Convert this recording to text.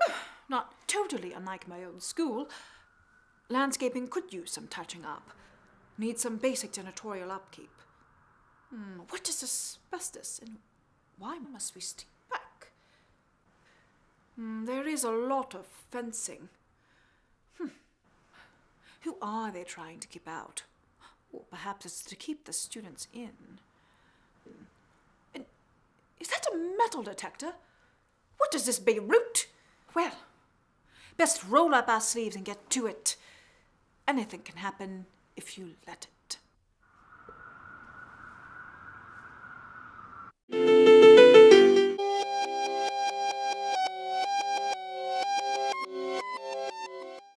Not totally unlike my old school, landscaping could use some touching up. Needs some basic janitorial upkeep. Hmm, what is asbestos and why must we stick back? Hmm, there is a lot of fencing. Hmm. Who are they trying to keep out? Or perhaps it's to keep the students in a metal detector? What is this, Beirut? Well, best roll up our sleeves and get to it. Anything can happen if you let it.